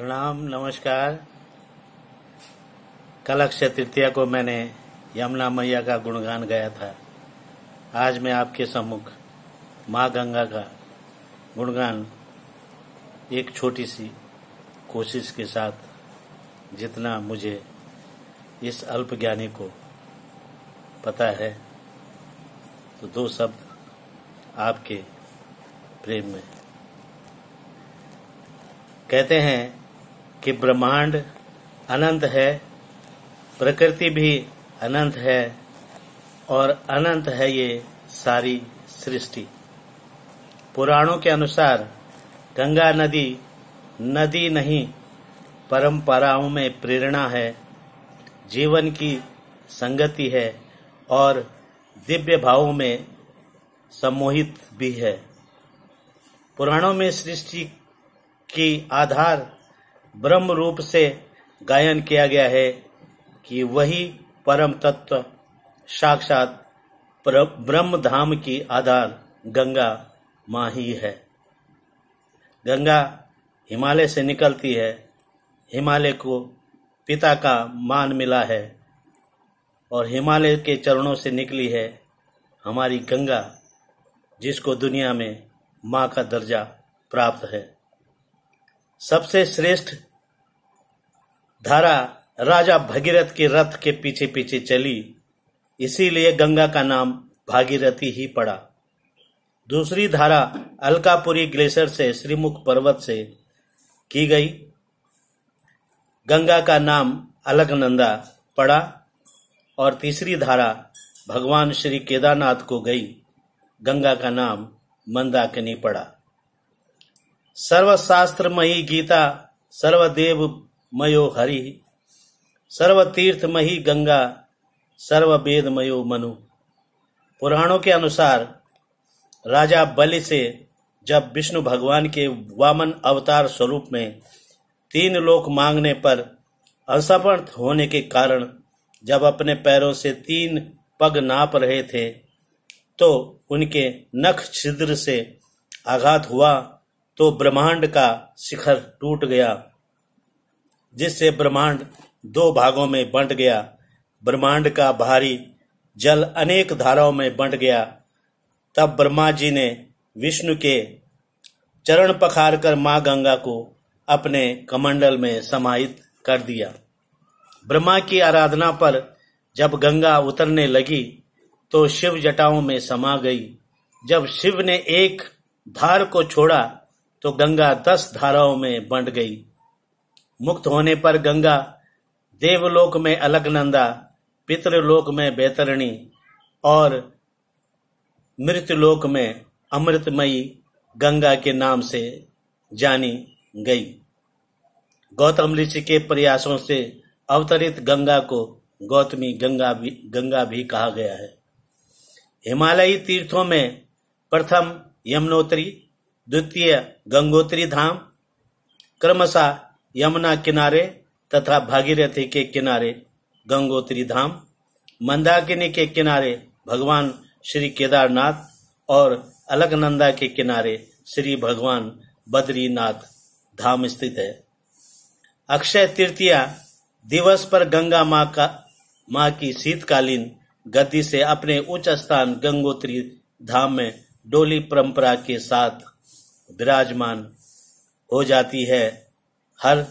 प्रणाम, नमस्कार। कल अक्षय तृतीया को मैंने यमुना मैया का गुणगान गाया था। आज मैं आपके सम्मुख माँ गंगा का गुणगान एक छोटी सी कोशिश के साथ जितना मुझे इस अल्प ज्ञानी को पता है तो दो शब्द आपके प्रेम में। कहते हैं कि ब्रह्मांड अनंत है, प्रकृति भी अनंत है, और अनंत है ये सारी सृष्टि। पुराणों के अनुसार गंगा नदी नदी नहीं, परंपराओं में प्रेरणा है, जीवन की संगति है, और दिव्य भावों में सम्मोहित भी है। पुराणों में सृष्टि की आधार ब्रह्म रूप से गायन किया गया है कि वही परम तत्व साक्षात ब्रह्म धाम की आधार गंगा माँ ही है। गंगा हिमालय से निकलती है। हिमालय को पिता का मान मिला है और हिमालय के चरणों से निकली है हमारी गंगा, जिसको दुनिया में माँ का दर्जा प्राप्त है। सबसे श्रेष्ठ धारा राजा भगीरथ के रथ के पीछे पीछे चली। इसीलिए गंगा का नाम भागीरथी ही पड़ा। दूसरी धारा अलकापुरी ग्लेशियर से श्रीमुख पर्वत से की गई। गंगा का नाम अलकनंदा पड़ा और तीसरी धारा भगवान श्री केदारनाथ को गई। गंगा का नाम मंदाकिनी पड़ा। सर्वशास्त्रमयी गीता सर्वदेव मयो हरि, सर्वतीर्थमयी गंगा, सर्ववेदमयो मनु। पुराणों के अनुसार, राजा बलि से जब विष्णु भगवान के वामन अवतार स्वरूप में तीन लोक मांगने पर असफल होने के कारण जब अपने पैरों से तीन पग नाप रहे थे तो उनके नख छिद्र से आघात हुआ तो ब्रह्मांड का शिखर टूट गया, जिससे ब्रह्मांड दो भागों में बंट गया। ब्रह्मांड का भारी जल अनेक धाराओं में बंट गया। तब ब्रह्मा जी ने विष्णु के चरण पखार कर माँ गंगा को अपने कमंडल में समाहित कर दिया। ब्रह्मा की आराधना पर जब गंगा उतरने लगी तो शिव जटाओं में समा गई। जब शिव ने एक धार को छोड़ा तो गंगा दस धाराओं में बंट गई। मुक्त होने पर गंगा, देवलोक में अलगनंदा, पितृलोक में बेतरणी और मृतलोक में अमृतमयी गंगा के नाम से जानी गई। गौतम ऋषि के प्रयासों से अवतरित गंगा को गौतमी गंगा भी गंगा भी कहा गया है। हिमालयी तीर्थों में प्रथम यमुनोत्री द्वितीय गंगोत्री धाम, क्रमशः यमुना किनारे तथा भागीरथी के किनारे गंगोत्री धाम, मंदाकिनी के किनारे भगवान श्री केदारनाथ और अलकनंदा के किनारे श्री भगवान बद्रीनाथ धाम स्थित है। अक्षय तृतीया, दिवस पर गंगा माँ का, माँ की शीतकालीन गद्दी से अपने उच्च स्थान गंगोत्री धाम में डोली परंपरा के साथ विराजमान हो जाती है हर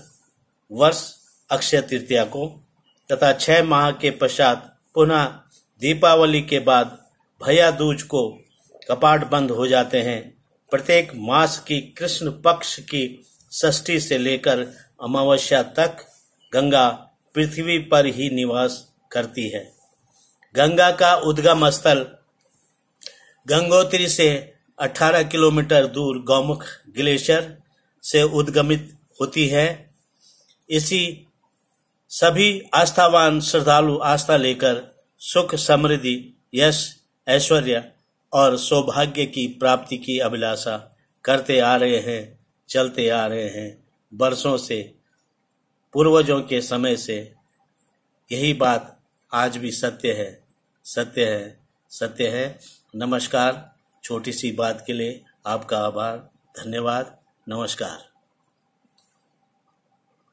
वर्ष अक्षय तृतीया को, तथा छह माह के पश्चात पुनः दीपावली के बाद भैया दूज को कपाट बंद हो जाते हैं। प्रत्येक मास की कृष्ण पक्ष की षष्ठी से लेकर अमावस्या तक गंगा पृथ्वी पर ही निवास करती है। गंगा का उद्गम स्थल गंगोत्री से 18 किलोमीटर दूर गौमुख ग्लेशियर से उद्गमित होती है। इसी सभी आस्थावान श्रद्धालु आस्था लेकर सुख समृद्धि, यश, ऐश्वर्य और सौभाग्य की प्राप्ति की अभिलाषा करते आ रहे हैं, चलते आ रहे हैं। वर्षों से, पूर्वजों के समय से यही बात आज भी सत्य है। सत्य है सत्य है। नमस्कार। छोटी सी बात के लिए आपका आभार धन्यवाद नमस्कार।